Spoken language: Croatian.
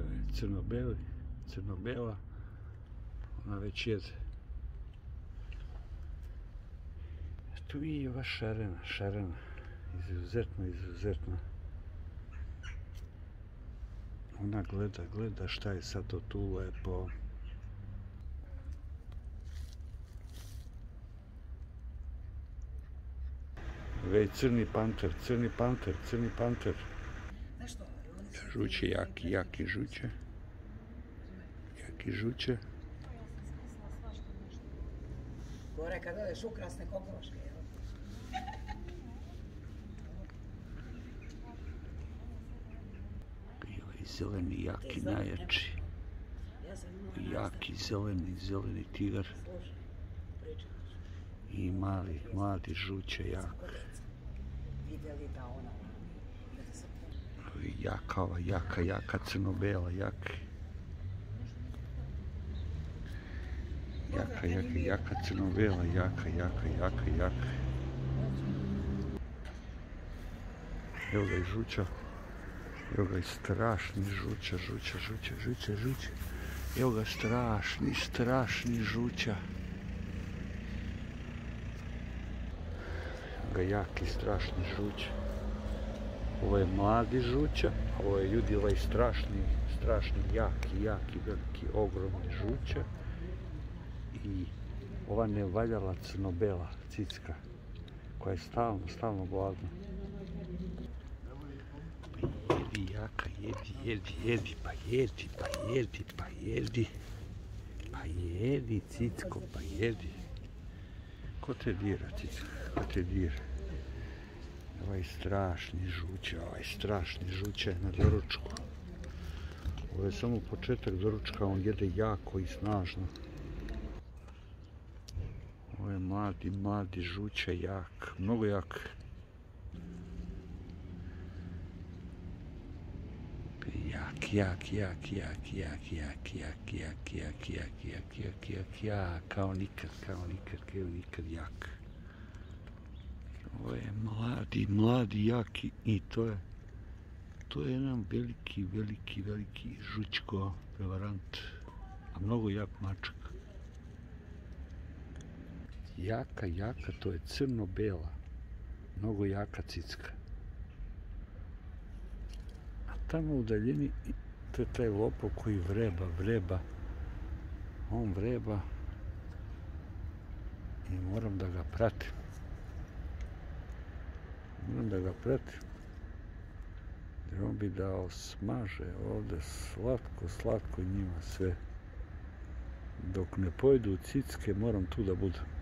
je crno-beli, crno-bela. Ona već jede. Tu je ova šarena, šarena. Izuzetno, izuzetno. Ona gleda, gleda šta je sad to tu lepo. Već crni panter, crni panter, crni panter. Žuće, jaki, jaki žuće. Jaki žuće. Gore kad odeš ukrasne kokoške, jel? I zeleni, jaki, najjači. Jaki, zeleni, zeleni tigar. I mali, mladi žuće, jak. Vidjeli da ona radi. I da se Ovi Jaka, ova jaka, jaka, crno-bela, jaka. Jaka, jaka, jaka, crno-bela, jaka, jaka, jaka, jaka. Evo ga i žuća. Evo ga i strašni žuća, žuća, žuća, žuća, žuća. Evo ga strašni, strašni žuća. Evo ga jaki, strašni žuća. Ovo je mladi žuća, ovo je ljudi ovaj strašni, strašni, jaki, jaki, veliki, ogromni žuća. I ova nevaljala crno-bela cicka, koja je stalno, stalno gladna. Pa jedi, jaka, jedi, jedi, jedi, pa jedi, pa jedi, pa jedi. Pa jedi, cicko, pa jedi. Ko te dira, cicka, ko te dira? Ovaj strašni žuće, ovaj strašni žuće na doručku. Ovo je samo početak doručka, on jede jako i snažno. Ovo je mladi, mladi žuće, jak, mnogo jak. Jak, jak, jak, jak, jak, jak, jak, jak, jak, jak, jak, jak, jak, jak, kao nikad, kao nikad, kao jak. Ovo je mladi, mladi, jaki i to je to je jedan veliki, veliki, veliki žučko prevarant, a mnogo jak mačak. Jaka, jaka, to je crno-bela, mnogo jaka cicka. A tamo u daljini, to je taj lopov koji vreba, vreba. On vreba i moram da ga pratim. Moram da ga pratim. Jer on bi dao smaže ovdje slatko, slatko njima sve. Dok ne pojedu cicke moram tu da budem.